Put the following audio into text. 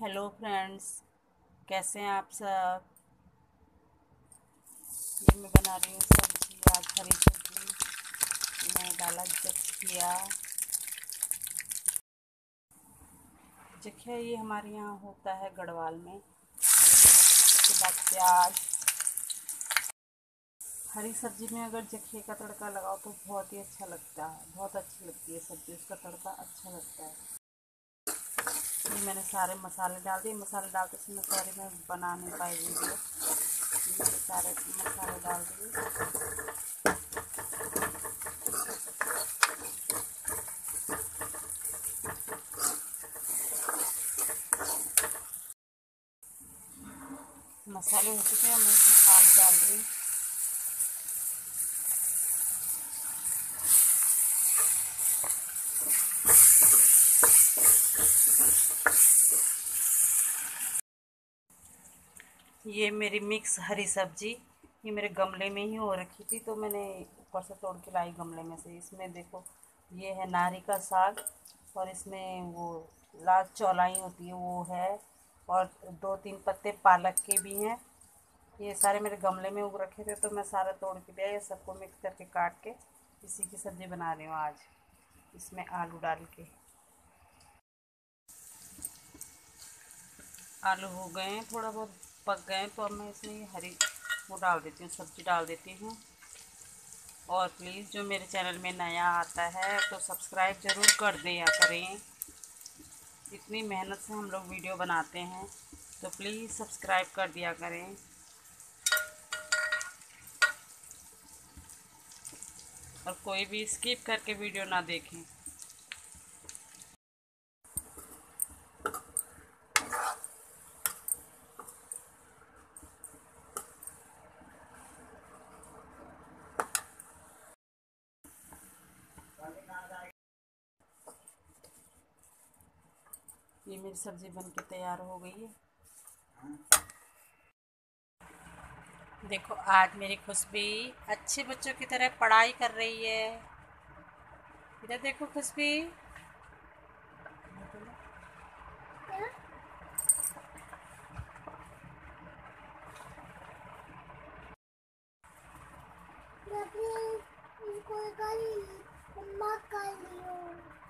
Hello friends, कैसे हैं आप सब? ये मैं बना रही हूँ सब्ज़ी, आज हरी सब्ज़ी। मैं डाला जखिया जखिया ये हमारे यहाँ होता है गढ़वाल में। उसके बाद प्याज। हरी सब्ज़ी में अगर जखिए का तड़का लगाओ तो बहुत ही अच्छा लगता है, बहुत अच्छी लगती है सब्ज़ी, उसका तड़का अच्छा लगता है। ये मैंने सारे मसाले डाल दिए। मसाले डालते समय सारे मैं बना नहीं पाई वीडियो सारे मसाले डाल दिए। मसाले हो चुके हैं। मैं इसमें डाल दी ये मेरी मिक्स हरी सब्ज़ी, ये मेरे गमले में ही हो रखी थी तो मैंने ऊपर से तोड़ के लाई गमले में से। इसमें देखो, ये है नारी का साग और इसमें वो लाल चौलाई होती है, वो है और दो तीन पत्ते पालक के भी हैं। ये सारे मेरे गमले में उग रखे थे तो मैं सारा तोड़ के दिया ये सबको मिक्स करके काट के इसी की सब्ज़ी बना रही हूँ आज, इसमें आलू डाल के। आलू हो गए हैं थोड़ा बहुत। पक गए तो अब मैं इसमें हरी वो डाल देती हूँ, सब्ज़ी डाल देती हूँ। और प्लीज़ जो मेरे चैनल में नया आता है तो सब्सक्राइब ज़रूर कर दिया करें। इतनी मेहनत से हम लोग वीडियो बनाते हैं तो प्लीज़ सब्सक्राइब कर दिया करें। और कोई भी स्किप करके वीडियो ना देखें। ये मेरी सब्ज़ी बन के तैयार हो गई है। देखो, आज मेरी खुशबी अच्छे बच्चों की तरह पढ़ाई कर रही है। इधर देखो खुशबी। ली कर लियो।